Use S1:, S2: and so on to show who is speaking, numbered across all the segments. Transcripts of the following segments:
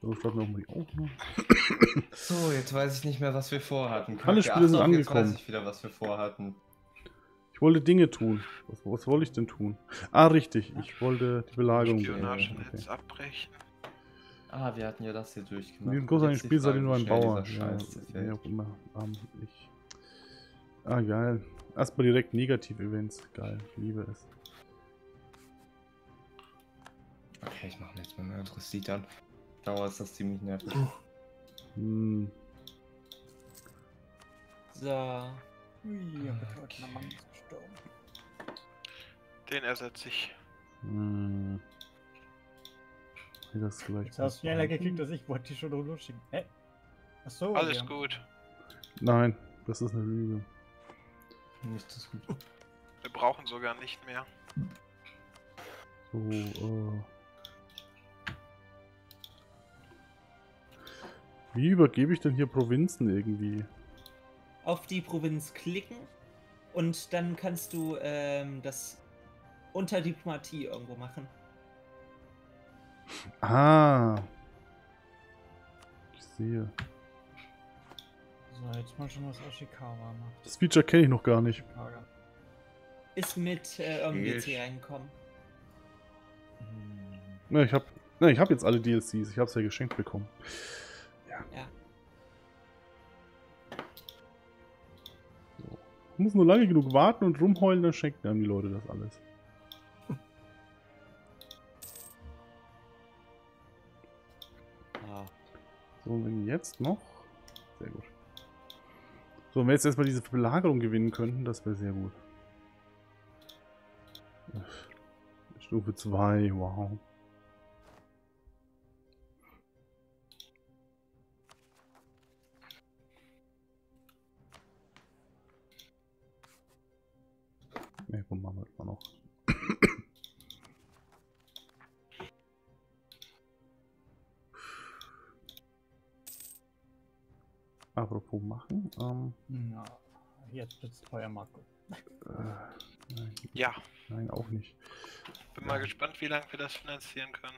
S1: So, starten wir auch Aufnahme.
S2: So, jetzt weiß ich nicht mehr, was wir vorhatten.
S1: Alle
S2: Kacke.
S1: Spiele sind
S2: doch, Jetzt
S1: angekommen.
S2: weiß ich wieder, was wir vorhatten.
S1: Ich wollte Dinge tun. Was, was wollte ich denn tun? Ah, richtig. Ich wollte die Belagerung
S3: Spionage
S1: beenden.
S3: jetzt abbrechen.
S2: Ah, wir hatten ja das hier durchgemacht.
S1: In diesem großartigen Spiel seid ihr nur ein Bauer. Ja,
S2: Scheiß zerfällt.
S1: wie auch immer. Ähm, ich. Ah, geil. Erstmal direkt Negativ-Events. Geil, ich liebe es.
S2: Okay, ich mache mir jetzt mal ein anderes Lied an. Dauer ist das ziemlich nervig.
S1: Hm.
S4: So.
S5: Ist gestorben.
S3: Den ersetze ich.
S1: Hm. Das gleich
S5: Jetzt hast du schneller gekriegt, als ich wollte die schon losschicken. Hä? Achso.
S3: Alles
S5: ja.
S3: gut.
S1: Nein, das ist eine Lüge.
S2: Nicht das gut.
S3: Wir brauchen sogar nicht mehr.
S1: So, äh. Wie übergebe ich denn hier Provinzen irgendwie?
S4: Auf die Provinz klicken und dann kannst du ähm, das unter Diplomatie irgendwo machen.
S1: Ah. Ich sehe.
S5: So, jetzt mal schon, was Ashikawa macht.
S1: Das Feature kenne ich noch gar nicht.
S4: Ist mit äh, irgendwie
S2: Ich-
S4: jetzt reingekommen.
S1: Ne, ich habe ne, ich hab jetzt alle DLCs. Ich habe es ja geschenkt bekommen. Muss nur lange genug warten und rumheulen, dann schenken einem die Leute das alles.
S4: ja.
S1: So, wenn jetzt noch. Sehr gut. So, wenn wir jetzt erstmal diese Belagerung gewinnen könnten, das wäre sehr gut. Stufe 2, wow. Mal noch. Apropos machen, ähm,
S5: Ja, jetzt wird's teuer, Marco.
S1: äh, nein,
S3: Ja.
S1: nein, auch nicht.
S3: Bin mal gespannt, wie lange wir das finanzieren können.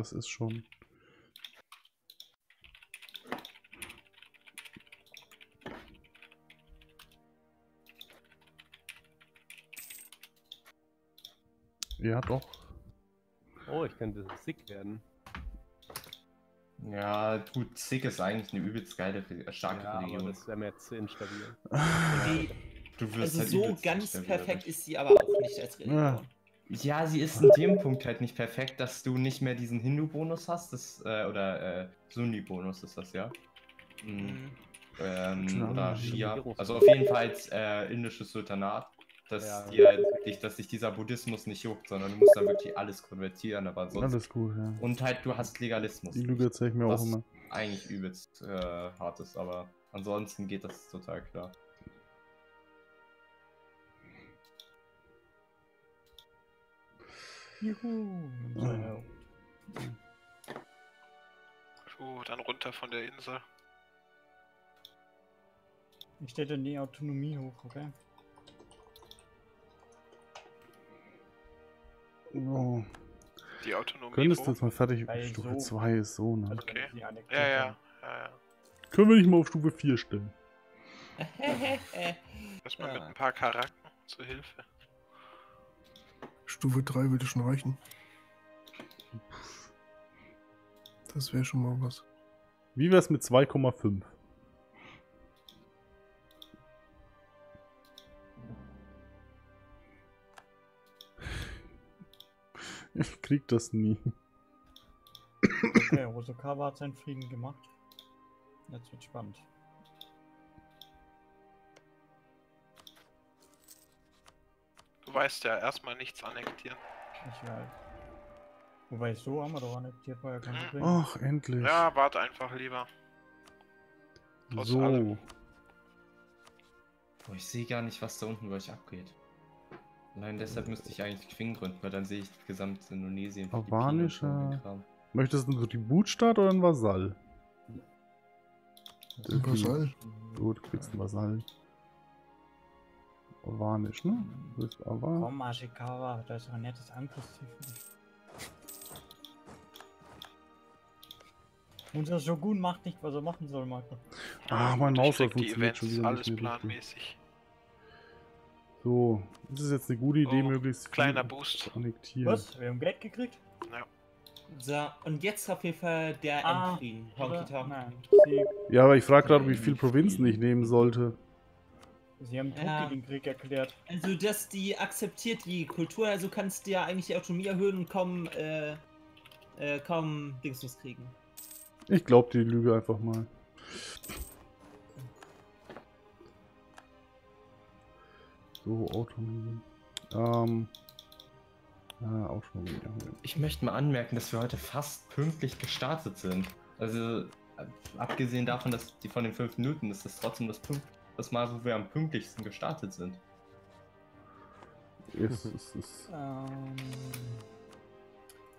S1: Das ist schon. Ja, doch.
S6: Oh, ich könnte sick werden.
S2: Ja, du, Zick ist eigentlich eine übelst geile, äh, starke
S6: Ja, aber
S2: Religion.
S6: das wäre mir zu instabil.
S4: Die,
S2: Du wirst
S4: also
S2: halt
S4: so ganz
S2: instabil
S4: perfekt ist sie aber auch nicht als Religion.
S2: Ja, sie ist in dem Punkt halt nicht perfekt, dass du nicht mehr diesen Hindu-Bonus hast, das, äh, oder äh, Sunni-Bonus ist das ja. Mhm.
S4: Mhm.
S2: Ähm,
S1: Genau.
S2: oder Shia. Also auf jeden Fall als äh, indisches Sultanat, dass,
S6: Ja.
S2: dir halt wirklich, dass sich dieser Buddhismus nicht juckt, sondern du musst da wirklich alles konvertieren, aber sonst.
S1: Alles gut, ja.
S2: Und halt, du hast Legalismus.
S1: Die Lüge erzähle ich mir auch
S2: Was
S1: immer.
S2: eigentlich übelst äh, hart ist, aber ansonsten geht das total klar.
S5: Juhu.
S1: Ah.
S3: Puh, dann runter von der Insel.
S5: Ich stelle dann die Autonomie hoch, okay?
S1: Oh.
S3: Die Autonomie.
S1: Könntest du jetzt mal fertig?
S5: Weil
S1: Stufe
S5: so-
S1: 2 ist so, ne?
S5: Also,
S3: Okay. Ja, ja, ja, ja.
S1: Können wir nicht mal auf Stufe 4 stellen?
S3: Erstmal
S4: Ja.
S3: mit ein paar Charakteren zur Hilfe.
S7: Stufe 3 würde schon reichen. Das wäre schon mal was.
S1: Wie wär's mit 2,5? Ich krieg das nie.
S5: Okay, Hosokawa hat seinen Frieden gemacht. Jetzt wird spannend.
S3: Weißt ja, erstmal nichts annektieren.
S5: Ich weiß. Wobei, so haben wir doch annektiert, war ja kein. Problem.
S1: Ach, endlich.
S3: Ja, warte einfach lieber. trotz
S1: so.
S3: allem.
S2: Boah, ich sehe gar nicht, was da unten bei euch abgeht. Allein deshalb müsste ich eigentlich Queen gründen, weil dann sehe ich gesamt Indonesien. Philippinen und so
S1: Albanischer-
S2: den Kram.
S1: Möchtest du einen Tributstaat oder einen Vasall?
S7: Ein Vasall.
S1: Gut, kriegst einen Vasall. Ovanisch, ne? Du bist Avar.
S5: Komm, Ashikawa, da ist doch ein nettes Angriffsziel für dich. Unser Shogun macht nicht, was er machen soll, Marco.
S1: Ah, mein Maus funktioniert schon
S3: Events,
S1: wieder
S3: alles
S1: nicht mehr
S3: planmäßig.
S1: So, das ist jetzt eine gute Idee,
S3: Oh,
S1: möglichst viel
S3: Kleiner Boost.
S1: zu annektieren.
S5: Was? Wir haben Geld gekriegt?
S4: So, und jetzt auf jeden Fall der
S5: Ah,
S4: Endfrieden.
S1: Ja, aber ich frage gerade, wie viele Provinzen ich nehmen sollte.
S5: Sie haben Toki
S4: Ja.
S5: den Krieg erklärt.
S4: Also, dass die akzeptiert die Kultur, also kannst du ja eigentlich die Autonomie erhöhen und kaum, äh, äh, kaum Dingsmus kriegen.
S1: Ich glaube die Lüge einfach mal. So, Autonomie. Ähm. Ah, Autonomie.
S2: Ich möchte mal anmerken, dass wir heute fast pünktlich gestartet sind. Also, äh, abgesehen davon, dass die von den fünf Minuten, ist das trotzdem das, Pünkt das Mal, wo wir am pünktlichsten gestartet sind.
S1: Es, es, es.
S5: Ähm,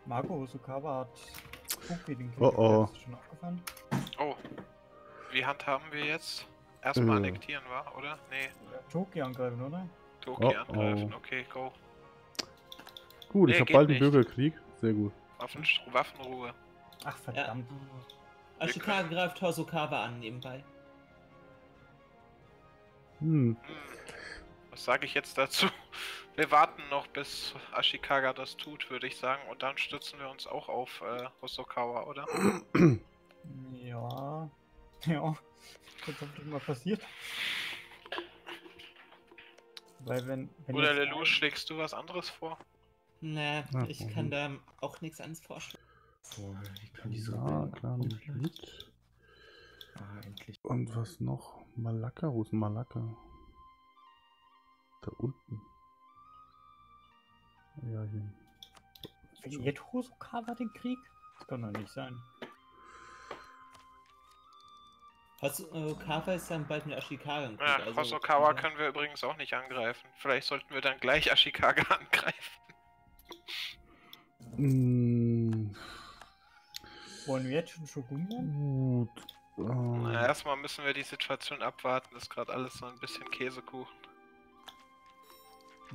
S5: Marco Hosokawa hat Krieg
S1: Oh, oh.
S5: Ist schon aufgefallen?
S3: Oh. Wie handhaben wir jetzt? Erstmal
S1: Äh.
S3: annektieren, war, oder? Nee,
S5: Toki angreifen, oder?
S3: Toki
S1: Oh,
S3: angreifen.
S1: oh.
S3: Okay, go.
S1: Gut,
S3: Nee,
S1: ich habe bald einen. Bürgerkrieg. Sehr gut.
S3: Waffen, Waffenruhe.
S5: Ach, verdammt.
S4: Ja. Ashikaga greift Hosokawa an nebenbei.
S1: Hm.
S3: Was sage ich jetzt dazu? Wir warten noch, bis Ashikaga das tut, würde ich sagen. Und dann stützen wir uns auch auf äh, Hosokawa, oder?
S5: Ja. Ja. Das hoffentlich mal passiert. Weil wenn. wenn
S3: Oder Lelu, schlägst du was anderes vor?
S4: Nee,
S1: Ah,
S4: ich kann da auch nichts anderes vorstellen.
S2: Oh, wie kann die so
S1: Ja, klar, ich mit.
S2: Ah, endlich.
S1: Und was noch? Malakka? Wo ist Malakka? Da unten. Ja, hier.
S5: Verliert Hosokawa den Krieg? Das kann doch nicht sein.
S4: Hosokawa ist dann bald mit Ashikaga im Krieg.
S3: Ja,
S4: also-
S3: Hosokawa können wir übrigens auch nicht angreifen. Vielleicht sollten wir dann gleich Ashikaga angreifen.
S1: Hm,
S5: Wollen wir jetzt schon Shogun werden?
S1: gut.
S3: Na, erstmal müssen wir die Situation abwarten. Das ist gerade alles so ein bisschen Käsekuchen.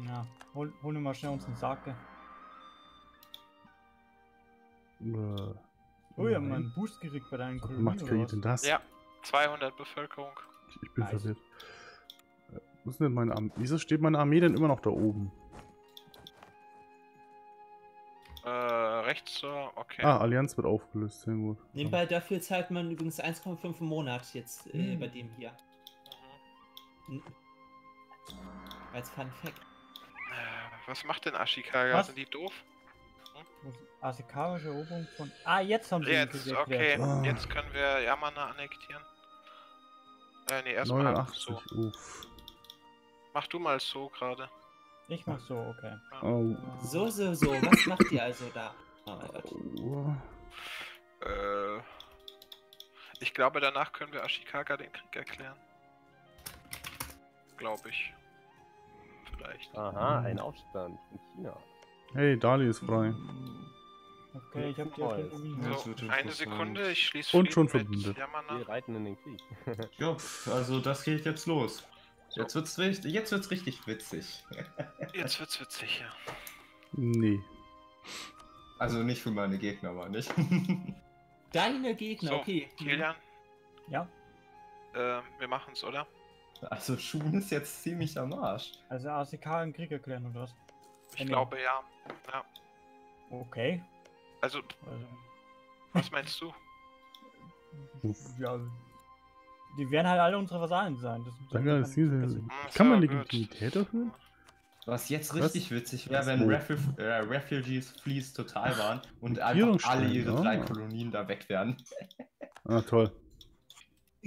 S5: Ja. Hol, hol dir mal schnell unseren Sake.
S1: äh,
S5: Oh, wir haben
S1: nein.
S5: einen Boost gekriegt bei deinen
S1: Was
S5: Kolonien.
S1: macht
S5: was?
S1: denn das?
S3: Ja, 200 Bevölkerung.
S1: Ich, ich bin
S5: Nice.
S1: verwirrt. Äh, Wo ist denn meine Armee? Wieso steht meine Armee denn immer noch da oben?
S3: Äh, rechts so, okay.
S1: Ah, Allianz wird aufgelöst. Sehr gut.
S4: Nebenbei dafür zahlt man übrigens 1,5 im Monat jetzt äh,
S5: Hm.
S4: bei dem hier.
S3: Mhm.
S4: Als Fun Fact.
S3: Äh, was macht denn Ashikaga?
S5: Was?
S3: Sind die doof?
S5: Asikarische Eroberung von. Ah, jetzt haben sie
S3: Jetzt, okay.
S5: erklärt.
S1: Ah.
S3: Jetzt können wir Yamana annektieren. Äh, nee, erstmal
S1: 89.
S3: so.
S1: Uff.
S3: Mach du mal so gerade.
S5: Ich mach so, okay.
S1: Oh.
S4: So, so, so. Was macht ihr also da? Oh mein Gott.
S1: Oh.
S3: Äh, ich glaube, danach können wir Ashikaga den Krieg erklären. Glaube ich. Vielleicht.
S6: Aha, ein Aufstand in China.
S1: Hey, Dali ist frei.
S5: Okay, ich hab die
S3: So, eine. Sekunde, ich schließe
S1: Und schon verbündet.
S6: Wir reiten in den Krieg.
S2: Ja, also das geht jetzt los. Jetzt wird's richtig, jetzt wird's richtig witzig.
S3: Jetzt wird's witzig, ja.
S1: Nee.
S2: Also nicht für meine Gegner, meine ich.
S4: Deine Gegner,
S3: So,
S4: okay.
S3: Kilian,
S5: ja,
S3: äh, wir machen's, oder?
S2: Also Schuhen ist jetzt ziemlich am Arsch.
S5: also ASK einen Krieg erklären oder was?
S3: Ich
S5: nee.
S3: glaube ja. Ja.
S5: Okay.
S3: Also,
S5: Also,
S3: was meinst du?
S5: ja. Die werden halt alle unsere Vasallen sein. Das, das kann-
S1: ist
S5: das-
S1: Kann man. Legitimität erhöhen?
S2: Was jetzt
S1: Was?
S2: richtig witzig wäre,
S1: Was
S2: wenn? Refu äh, Refugees Fleas total waren und einfach alle ihre drei
S1: ah.
S2: Kolonien da weg wären.
S1: Ah, toll.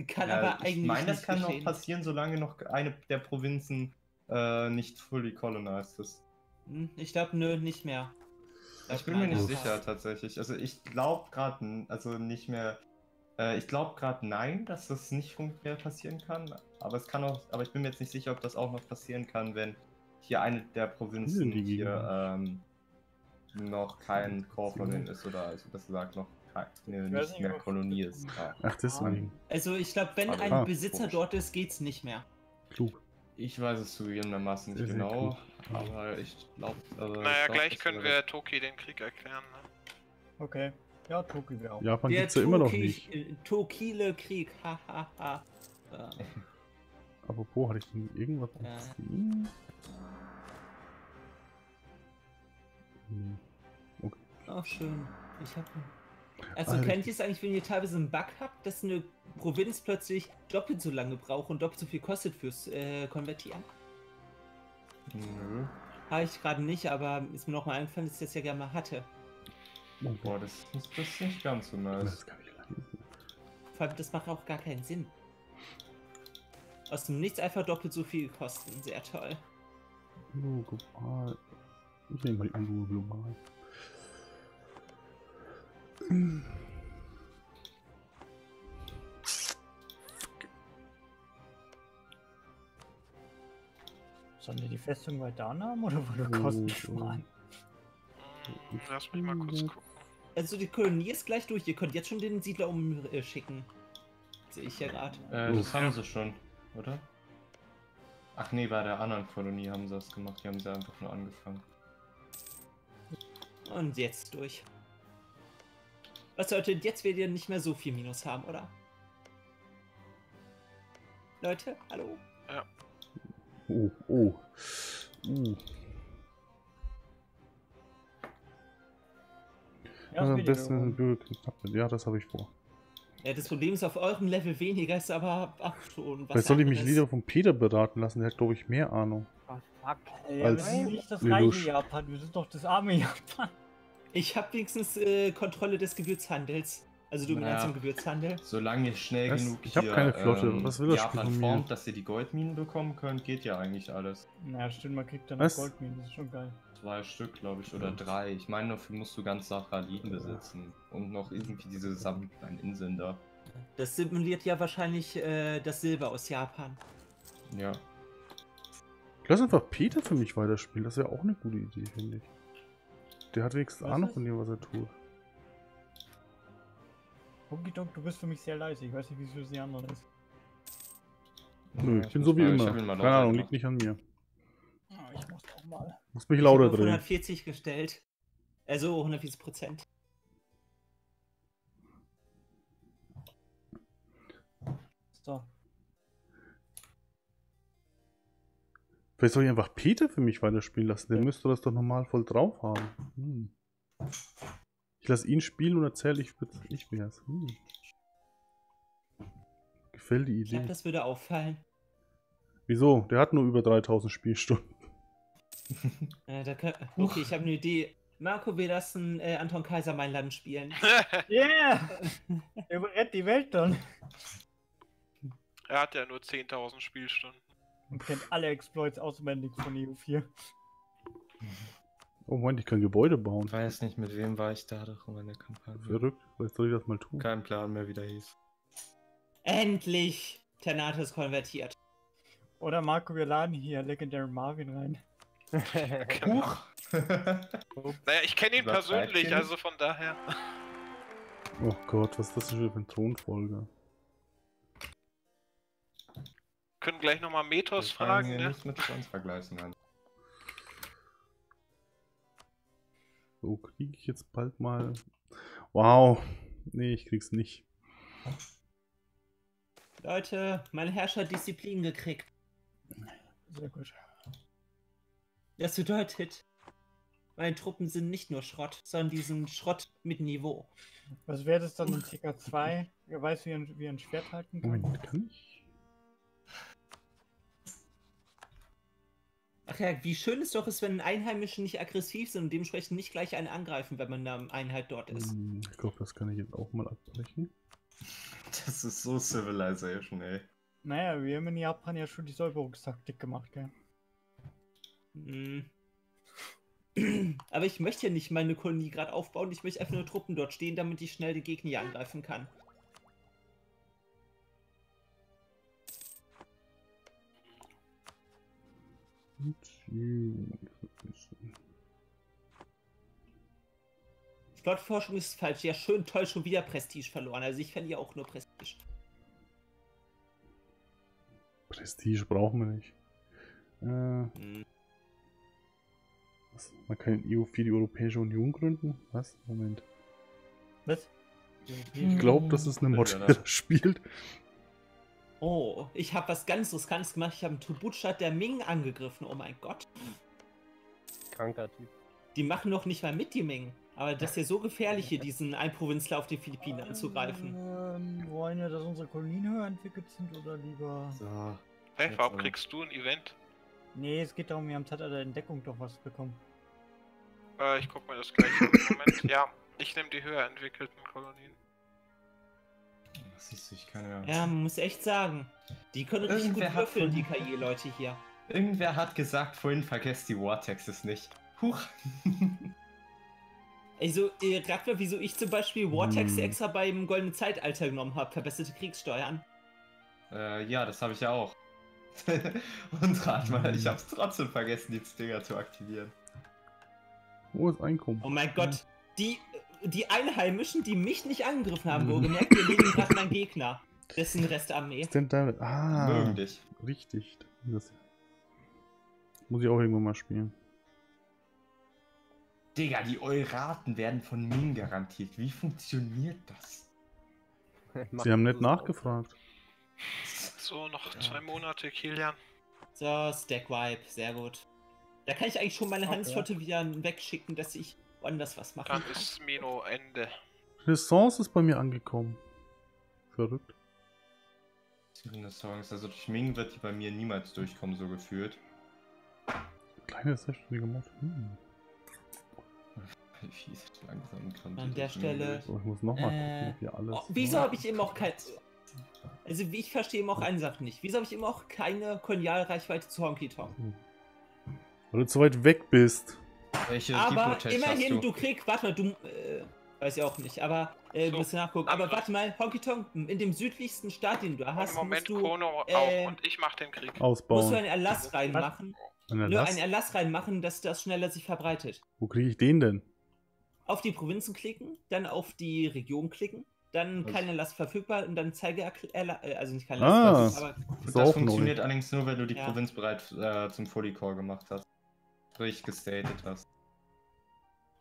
S4: Kann
S2: Ja,
S4: aber eigentlich
S2: ich meine, das kann noch
S4: geschehen.
S2: passieren, solange noch eine der Provinzen äh, nicht fully colonized ist.
S4: Hm, Ich glaube, nö, nicht mehr.
S2: Ich bin mir nicht sicher tatsächlich. Also ich glaube gerade, also nicht mehr. Äh, ich glaube gerade nein, dass das nicht mehr passieren kann. Aber es kann auch, aber ich bin mir jetzt nicht sicher, ob das auch noch passieren kann, wenn hier eine der Provinzen
S1: die
S2: hier ähm, noch kein Core von denen ist oder also das gesagt noch keine, nicht
S5: nicht,
S2: mehr Kolonie ist.
S1: Ach, deswegen.
S4: Also ich glaube, wenn ein
S1: Ah,
S4: Besitzer
S2: wurscht.
S4: dort ist, geht's nicht mehr.
S1: Klug.
S2: Ich weiß es zugegebenermaßen nicht genau,
S1: klug.
S2: aber ich glaube. Also
S3: Naja,
S2: ich glaub,
S3: gleich können wir Toki den Krieg erklären. Ne?
S5: Okay. Ja, Toki wäre auch.
S1: Japan
S4: Der
S1: gibt's ja immer noch nicht.
S4: äh, Tokile-Krieg, hahaha. Ja.
S1: Apropos, hatte ich denn irgendwas
S4: Ja.
S1: Hm.
S4: Auch schön. Ich hab. Also
S1: Alter.
S4: kennt ihr es eigentlich, wenn ihr teilweise einen Bug habt, dass eine Provinz plötzlich doppelt so lange braucht und doppelt so viel kostet fürs äh, Konvertieren?
S2: Nö.
S4: Habe ich gerade nicht, aber ist mir nochmal eingefallen, dass ich das ja gerne mal hatte.
S1: Oh,
S2: Boah, das, das ist nicht ganz so nice.
S1: Das kann ich lesen.
S4: Vor allem, das macht auch gar keinen Sinn. Aus dem Nichts einfach doppelt so viel kosten. Sehr toll.
S1: Oh. Ich nehme mal die Unruhe global.
S5: Sollen wir die Festung weiter anhaben oder wollen wir
S1: Oh,
S5: Kosten
S1: oh.
S5: sparen?
S3: Hm, Lass mich mal kurz gucken.
S4: Also die Kolonie ist gleich durch. Ihr könnt jetzt schon den Siedler umschicken. Sehe ich ja gerade.
S2: Äh, das
S1: Uff.
S2: haben sie schon, oder? Ach nee, bei der anderen Kolonie haben sie das gemacht. Die haben sie einfach nur angefangen.
S4: Und jetzt durch. Was Leute, jetzt werdet ihr nicht mehr so viel Minus haben, oder? Leute, hallo?
S1: Oh, oh. Uh.
S5: Ja,
S1: Also am besten ist ein Bürgerkrieg. Ja, das habe ich vor.
S4: Ja, das Problem ist, auf eurem Level weniger ist aber auch schon was
S1: Vielleicht soll ich mich lieber von Peter beraten lassen. Der hat, glaube ich, mehr Ahnung.
S5: geworden. Fuck. Ey,
S1: Als
S5: wir sind nicht das
S1: Lelouch.
S5: reiche Japan, wir sind doch das arme Japan.
S4: Ich habe wenigstens äh, Kontrolle des Gewürzhandels. Also Dominanz
S2: Naja.
S4: im Gewürzhandel.
S2: Solange ihr schnell
S1: Was?
S2: genug
S1: Ich hab
S2: hier,
S1: keine Flotte.
S2: ähm,
S1: Was will das Spiel
S2: Japan
S1: von mir?
S2: formt, dass ihr die Goldminen bekommen könnt, geht ja eigentlich alles.
S5: Na, stimmt, man kriegt dann
S1: Was?
S5: Goldminen, das ist schon geil.
S2: Zwei Stück, glaube ich, oder drei. Ich meine, dafür musst du ganz Sachalin besitzen. Und noch irgendwie diese gesamten kleinen Inseln da.
S4: Das simuliert ja wahrscheinlich äh, das Silber aus Japan.
S2: Ja.
S1: Lass einfach Peter für mich weiterspielen. Das wäre auch eine gute Idee, finde ich. Der hat wenigstens
S5: Was
S1: Ahnung von dem, was er tut.
S5: Honky Tonk, du bist für mich sehr leise. Ich weiß nicht, wie es für die anderen ist.
S1: Nö,
S2: Ja,
S1: ich bin so wie immer. Keine Ahnung, liegt nicht an mir.
S5: Ah, ich muss auch mal.
S1: Muss mich
S4: Ich
S1: lauter drehen.
S4: 140 gestellt. Also 140 Prozent.
S5: So.
S1: Vielleicht soll ich einfach Peter für mich weiterspielen lassen. Der müsste das doch normal voll drauf haben. Hm. Ich lasse ihn spielen und erzähle, ich, ich wär's. Hm. Gefällt die
S4: Ich glaube,
S1: Idee.
S4: das würde auffallen.
S1: Wieso? Der hat nur über 3000 Spielstunden.
S4: Äh, da könnt, okay, ich habe eine Idee. Marco, wir lassen äh, Anton Kaiser mein Land spielen.
S5: Yeah! Er rettet die Welt dann.
S3: er hat ja nur 10.000 Spielstunden.
S5: Und kennt alle Exploits auswendig von EU4.
S1: Oh Moment, ich kann Gebäude bauen.
S2: Ich weiß nicht, mit wem war ich da doch in der Kampagne.
S1: Verrückt. Vielleicht soll ich das mal tun.
S2: Kein Plan mehr, wie der hieß.
S4: Endlich! Ternatus konvertiert.
S5: Oder Marco, wir laden hier Legendary Marvin rein.
S3: Genau. Naja, ich kenne ihn persönlich, also von daher.
S1: Oh Gott, was ist das für ein Thronfolger?
S3: Können gleich nochmal Metos fragen, ne?
S2: nicht mit uns vergleichen, Mann.
S1: So, kriege ich jetzt bald mal. Wow. Nee, ich krieg's nicht.
S4: Leute, mein Herrscher hat Disziplin gekriegt.
S5: Sehr gut.
S4: Das bedeutet, meine Truppen sind nicht nur Schrott, sondern die sind Schrott mit Niveau.
S5: Was wäre das dann in TK2? Wer weiß, wie ein, wie ein Schwert halten kann?
S1: Moment, kann ich?
S4: Ach ja, wie schön es doch ist, wenn Einheimische nicht aggressiv sind und dementsprechend nicht gleich einen angreifen, wenn man eine Einheit dort ist.
S1: Hm, Ich glaube, das kann ich jetzt auch mal abbrechen.
S2: Das ist so Civilization, ey.
S5: Naja, wir haben in Japan ja schon die Säuberungstaktik gemacht, gell?
S4: Hm. Aber ich möchte ja nicht meine Kolonie gerade aufbauen, ich möchte einfach nur Truppen dort stehen, damit ich schnell die Gegner hier angreifen kann. Plotforschung ist falsch. Ja, schön, toll, schon wieder Prestige verloren. Also ich verliere auch nur Prestige.
S1: Prestige brauchen wir nicht. Äh,
S4: Hm.
S1: Was? Man kann in EU4 die Europäische Union gründen? Was? Moment.
S5: Was?
S1: Ich glaube, dass es eine Mod die das spielt.
S4: Oh, ich habe was ganz Riskantes gemacht. Ich habe einen Tubutstadt der Ming angegriffen. Oh mein Gott.
S6: Kranker Typ.
S4: Die machen noch nicht mal mit, die Ming. Aber das ist ja so gefährlich, hier diesen Einprovinzler auf die Philippinen anzugreifen.
S5: Ähm, wollen wir, dass unsere Kolonien höher entwickelt sind oder lieber.
S2: So.
S3: Hey, warum kriegst du ein Event?
S5: Nee, es geht darum, wir haben Tat der Entdeckung doch was bekommen.
S3: Äh, ich guck mir das gleich an. Moment. Ja, ich nehme die höher entwickelten Kolonien.
S2: Siehst du, ich kann ja.
S4: Ja, man muss echt sagen. Die können richtig
S2: Irgendwer
S4: gut
S2: hat
S4: würfeln, die KI-Leute hier.
S2: Irgendwer hat gesagt, vorhin vergesst die Vortexes nicht. Huch.
S4: Also, äh, rat mal, wieso ich zum Beispiel Vortex
S1: Hm.
S4: extra beim Goldenen Zeitalter genommen habe. Verbesserte Kriegssteuern.
S2: äh, ja, das habe ich ja auch. Und rat mal, ich hab's trotzdem vergessen, die Dinger zu aktivieren.
S1: Hohes Einkommen.
S4: Oh mein. Gott. Die, die Einheimischen, die mich nicht angegriffen haben,
S1: Hm.
S4: wohlgemerkt, wir liegen gerade mein Gegner. Dessen Restarmee.
S1: Stand David. Ah,
S2: Mögen dich.
S1: richtig. Das muss ich auch irgendwann mal spielen.
S2: Digga, die Euraten werden von Ming garantiert. Wie funktioniert das?
S1: Sie haben nicht nachgefragt.
S3: So, noch
S2: Ja.
S3: zwei Monate, Kilian.
S4: So, Stack Wipe, sehr gut. Da kann ich eigentlich schon meine
S5: Okay.
S4: Handelsflotte wieder wegschicken, dass ich woanders was machen
S3: Dann
S4: kann.
S3: ist Mino Ende.
S1: Renaissance ist bei mir angekommen. Verrückt.
S2: Renaissance, also durch Ming wird die bei mir niemals durchkommen, so gefühlt.
S1: Kleine sechsstündige Mod. Hm.
S4: An der Stelle-.
S1: So, ich muss nochmal
S4: Äh,
S1: gucken, ob hier alles.
S4: Oh, wieso habe ich eben auch kein. Also, wie ich verstehe eben auch eine Sache nicht. Wieso habe ich eben auch keine Kolonialreichweite zu Honky Tonk?
S1: Weil du zu weit weg bist.
S2: Welche
S4: Aber immerhin,
S2: hast
S4: du kriegst. Warte mal, du. Äh, weiß ich auch nicht, aber. Äh,
S3: So,
S4: musst du nachgucken. Aber warte mal, Honky Tonk, in dem südlichsten Staat, den du hast,
S3: Im Moment
S4: musst du,
S3: Chrono
S4: äh,
S3: auf und ich mach den Krieg.
S4: musst du
S1: Ausbauen.
S4: einen Erlass reinmachen.
S1: Ein
S4: Nur
S1: Erlass?
S4: einen Erlass reinmachen, dass das schneller sich verbreitet.
S1: Wo kriege ich den denn?
S4: Auf die Provinzen klicken, dann auf die Region klicken, dann
S2: Was?
S4: kein Erlass verfügbar und dann zeige Erla äh, also nicht kein
S1: Ah.
S4: Erlass, aber
S1: Ist
S2: Das
S1: auch
S2: funktioniert
S1: neu.
S2: allerdings nur, wenn du die
S4: Ja.
S2: Provinz bereit äh, zum Fully Core gemacht hast. Sprich, gestatet hast.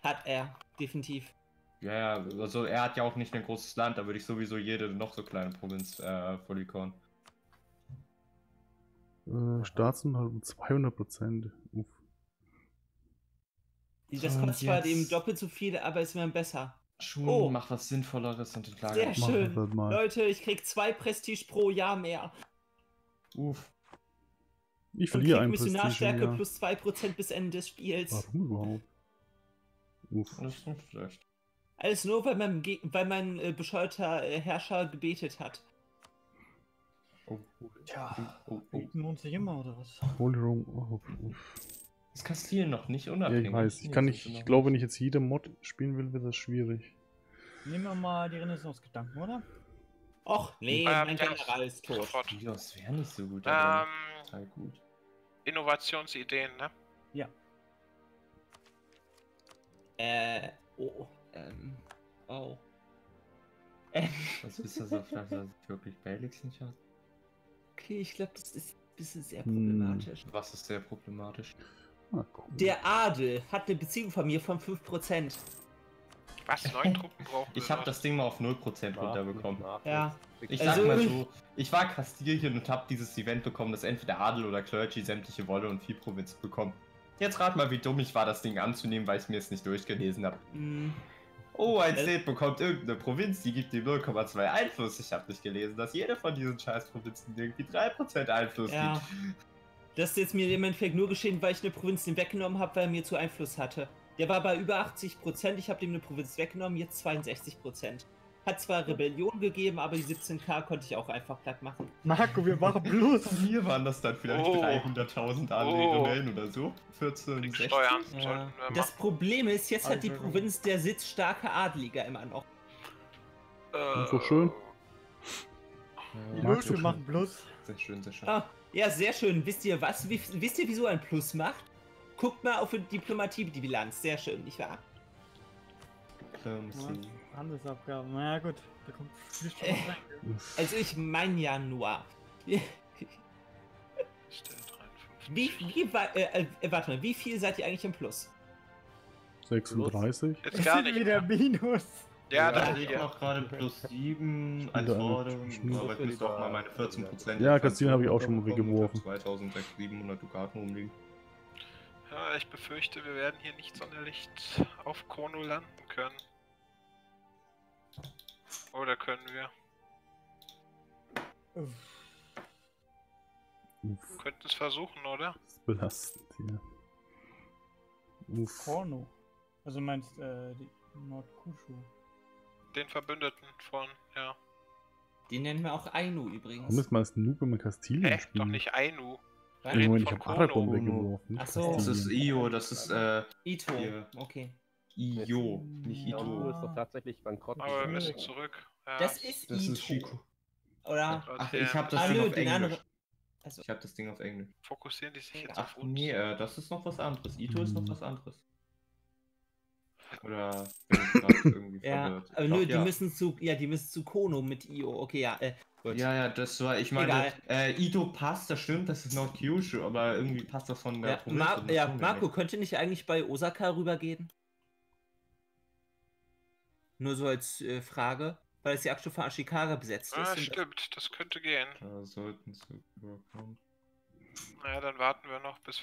S4: hat er definitiv.
S2: Ja, ja, also er hat ja auch nicht ein großes Land, da würde ich sowieso jede noch so kleine Provinz äh, Core.
S1: Äh, Staatsunterhalt um 200 Prozent. Uff.
S4: Das kostet zwar eben doppelt so viel, aber ist immer besser.
S2: Schon
S4: Oh.
S2: mach was Sinnvolleres und entlage.
S4: Sehr
S1: Mach
S4: schön.
S1: mal.
S4: Leute, ich krieg zwei Prestige pro Jahr mehr.
S2: Uff.
S1: Ich verliere
S4: krieg
S1: ein Prestige.
S4: Missionarstärke
S1: Ja.
S4: plus 2% bis Ende des Spiels.
S1: Warum überhaupt? Uff.
S2: Das ist nicht schlecht.
S4: Alles nur, weil mein, Ge weil mein äh, bescheuerter äh, Herrscher gebetet hat.
S2: Oh,
S5: Tja,
S2: oh, oh.
S5: bieten lohnt sich immer, oder was?
S1: Holderung. Oh, uff.
S2: Ist Kastilien noch nicht
S1: Ja,
S2: unabhängig?
S1: ich weiß. Ich kann nicht.
S2: noch
S1: Ich glaube, wenn ich jetzt jede Mod spielen will, wird das schwierig.
S5: Nehmen wir mal die Renaissance-Gedanken, oder?
S4: Och, nee,
S3: Ähm,
S4: mein
S3: ja,
S4: General ist tot.
S3: Sofort.
S2: Ja, das wäre nicht so gut, aber
S3: Ähm,
S2: total gut.
S3: Innovationsideen, ne?
S4: Äh, oh, ähm, oh. Ähm,
S2: Was ist das auf das, dass ich wirklich Balix nicht hat?
S4: okay, ich glaube, das ist ein bisschen sehr
S1: Hm.
S4: problematisch.
S2: Was ist sehr problematisch?
S1: Ah, cool.
S4: Der Adel hat eine Beziehung von mir von 5%.
S3: Was? Neun Truppen brauchen wir
S2: Ich habe das Ding mal auf 0% runterbekommen.
S4: Ja.
S2: Ich
S4: Also-
S2: sag mal so, ich war Kastilien und habe dieses Event bekommen, dass entweder Adel oder Clergy sämtliche Wolle und Viehprovinz bekommen. Jetzt rat mal, wie dumm ich war, das Ding anzunehmen, weil ich mir es nicht durchgelesen habe.
S4: Hm,
S2: Oh, ein
S4: Äh.
S2: State bekommt irgendeine Provinz, die gibt ihm 0,2 Einfluss. Ich habe nicht gelesen, dass jede von diesen scheiß Provinzen irgendwie 3% Einfluss
S4: Ja.
S2: gibt.
S4: Das ist jetzt mir im Endeffekt nur geschehen, weil ich eine Provinz den weggenommen habe, weil er mir zu Einfluss hatte. Der war bei über 80%, ich habe dem eine Provinz weggenommen, jetzt 62%. Hat zwar Rebellion gegeben, aber die 17k konnte ich auch einfach platt machen.
S5: Marco, wir machen.
S2: Von mir waren das dann vielleicht
S3: Oh.
S2: 300.000
S3: Oh.
S2: Oder so. 14, 16.
S3: Steuern
S4: Ja. Das. Problem ist, jetzt hat die
S2: Also-
S4: Provinz der sitzstarke Adeliger immer noch.
S3: Äh,
S1: Ist doch schön.
S2: Ja,
S1: Mag
S5: Los,
S1: so
S5: wir
S1: schön.
S5: machen Blues.
S2: sehr schön, sehr schön.
S4: Ah, ja, sehr schön. Wisst ihr was? Wie, wisst ihr, wieso ein Plus macht? Guckt mal auf die Diplomatie, die Bilanz. Sehr schön, nicht wahr?
S2: Diplomacy.
S5: Handelsaufgaben. Naja, gut. Da kommt viel.
S1: Uff.
S4: Also ich meine ja nur.
S3: Ist der 53.
S4: Wie, wie, wa- äh, äh, warte mal, wie viel seid ihr eigentlich im Plus?
S1: 36.
S3: Jetzt gar
S5: sind
S3: nicht.
S5: wieder. Minus.
S3: Ja,
S2: da
S3: da
S2: ich noch gerade plus 7
S1: Stimmt,
S2: als
S1: stimmt.
S2: aber ich müsste auch mal meine 14%
S1: Ja, Kastin habe ich auch schon mal weggeworfen.
S2: 2700 Dukaten rumliegen.
S3: Ja, ich befürchte, wir werden hier nicht sonderlich auf Kono landen können. Oder können wir?
S5: Uff.
S3: Könnten es versuchen, oder?
S1: das ist belastend hier. Uff.
S5: Porno. Also meinst äh, die Nordkushu.
S3: Den Verbündeten von, ja.
S4: Die nennen wir auch Ainu
S1: Warum
S4: übrigens.
S1: ist man als Noob, man Kastilien
S3: Hä? Doch nicht Ainu.
S1: Irgendwann, ich. Aragorn
S2: Kono.
S1: weggeworfen. nicht
S4: Ach so.
S2: Das ist Io, das ist äh,
S4: Ito.
S2: Hier.
S4: Okay.
S2: Io, nicht
S6: Ito
S2: Ito.
S6: ist doch tatsächlich bankrott.
S3: Aber wir müssen zurück. Ja.
S4: Das ist
S2: Das
S4: Ito.
S2: ist Chico.
S4: Oder?
S2: Ach, ich habe das
S4: Ah,
S2: Ding
S4: nö,
S2: auf Englisch.
S4: Also,
S2: Ich habe das Ding auf Englisch.
S3: Fokussieren die sich jetzt
S2: Ach
S3: auf uns?
S2: nee, äh, das ist noch was anderes. Ito ist noch
S1: Hm.
S2: was anderes. Oder irgendwie
S4: ja, aber
S2: Doch,
S4: nö, die
S2: ja.
S4: müssen zu, ja, die müssen zu Kono mit Io. Okay, ja, äh.
S2: Ja, ja, das war, ich meine, äh, Ito passt, das stimmt, das ist noch Kyushu, aber irgendwie passt das von der
S4: Ja,
S2: Provinz
S4: Mar ja Marco,
S2: nicht.
S4: könnte nicht eigentlich bei Osaka rübergehen? Nur so als äh, Frage, weil es ja aktuell von Ashikaga besetzt
S3: Ah,
S4: ist. und-
S3: stimmt, das könnte gehen.
S2: Da sollten sie überkommen.
S3: Naja, dann warten wir noch, bis